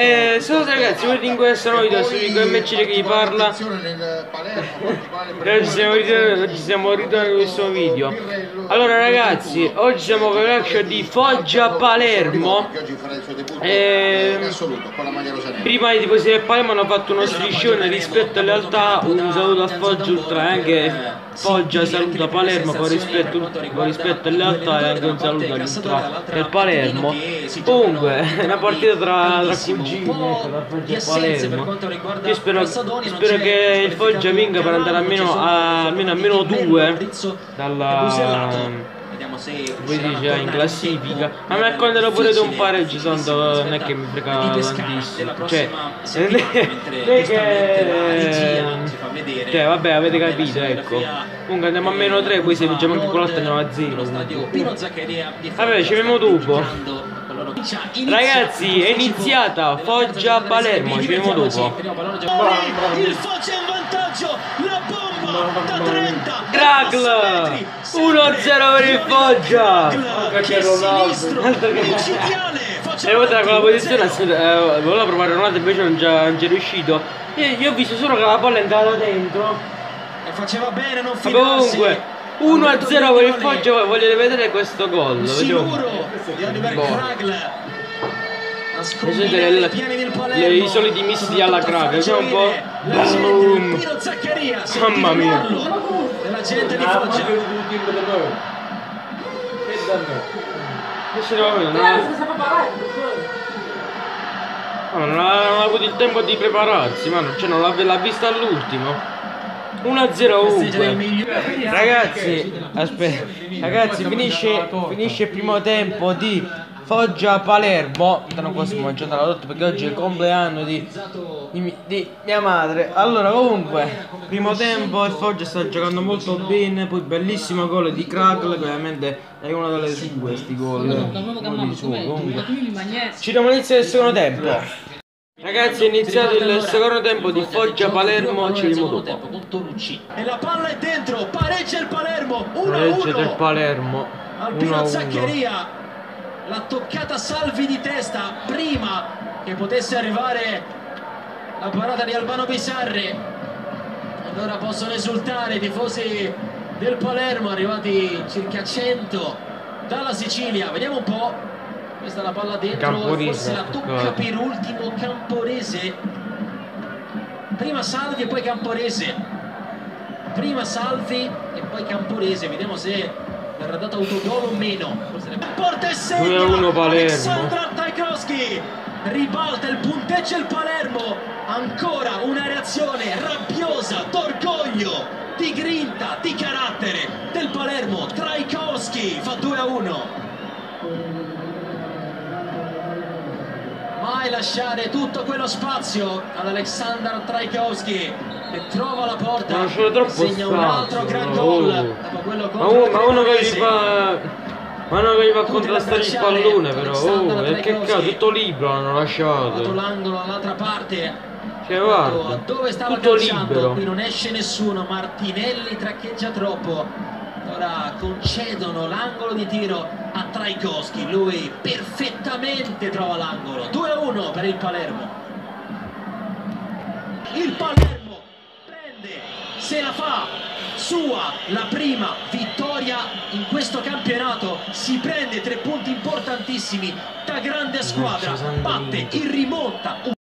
E saluto ragazzi, quindi in questo nuovo video su Vico MC che vi parla. Oggi siamo ritornati, siamo ritornati in questo video. Allora ragazzi, oggi siamo con l'action di Foggia Palermo. E... Prima di tifosi del Palermo hanno fatto uno striscione rispetto alle realtà. Un saluto a Foggia Ultra e anche Foggia saluta Palermo con rispetto, con rispetto alle realtà e anche un saluto all'Ultra del Palermo. Comunque, è una partita tra, tra cugini, ecco, tra Foggia e Palermo. Io spero, spero che il Foggia vinca per andare almeno a, almeno, almeno due dalla voi dice in classifica. a me quando volete un pareggio tanto non è che mi frega tantissimo. cioè non è che cioè vabbè avete capito ecco. comunque andiamo a meno 3 poi se vinciamo anche con l'altro andiamo a 0 vabbè ci vediamo dopo Ragazzi, è iniziata Foggia Palermo, ci vediamo dopo. Il Foggia in vantaggio, la bomba da 30. Dragl 1-0 per il Foggia. Che sinistro, micidiale. E oltre con la posizione, eh, volevo provare Ronaldo invece non ci è riuscito. Io, io ho visto solo che la palla è entrata dentro. E faceva bene non fidarsi. Comunque 1-0 per il Foggia, voglio vedere questo gol. Sicuro di Oliver Boh. Kragl. Vedete le, le, i soliti missili alla crack, vediamo un po'. Boom. Mamma mia. della gente di Ah, Foggia. Che se ne va bene, non ha, no, non ha, avuto il tempo di prepararsi, ma cioè non l'ha vista all'ultimo. 1-0 ovunque. Ragazzi, aspetta, ragazzi, finisce, finisce il primo tempo di Foggia Palermo. Non qua stiamo mangiando la lotta perché oggi è il compleanno di, di, di mia madre. Allora, comunque, primo tempo il Foggia sta giocando molto bene. Poi bellissimo gol di Crackle, che ovviamente è una delle sue sti gol. Uno. Ci vediamo all'inizio del secondo tempo. Ragazzi è iniziato il secondo tempo di Foggia Palermo, ci vediamo dopo. E la palla è dentro, pareggia il Palermo, 1-1. Legge del Palermo Alpino 1-1. Zaccheria l'ha toccata Salvi di testa prima che potesse arrivare la parata di Albano Bisarri. Ed ora possono esultare i tifosi del Palermo arrivati circa 100 dalla Sicilia. Vediamo un po' questa è la palla dentro Camporese, forse la tocca per ultimo Camporese. Prima Salvi e poi Camporese. Prima Salvi e poi Camporese vediamo se verrà dato autogol o meno. Forse ne- porta e segna 2-1 Palermo. Aleksandr Tajkowski ribalta il punteggio il Palermo. Ancora una reazione rabbiosa d'orgoglio di grinta di carattere del Palermo. Trajkowski fa 2 a 1 mai lasciare tutto quello spazio ad Aleksandr Trajkowski che trova la porta Ma segna un altro spazio, gran no. gol Oh. dopo quello Ma, contro uno, ma uno che gli fa. Ma uno che gli fa contrastare il pallone però. Oh, che cazzo, tutto libero hanno Dato lasciato. l'angolo dall'altra parte Cioè guarda. dove stava Tutto calciando libero. qui non esce nessuno Martinelli traccheggia troppo ora concedono l'angolo di tiro a Trajkowski. Lui perfettamente trova l'angolo. 2 a 1 per il Palermo. Il Palermo prende se la fa sua la prima vittoria in questo campionato. Si prende tre punti importantissimi da grande squadra. Batte in rimonta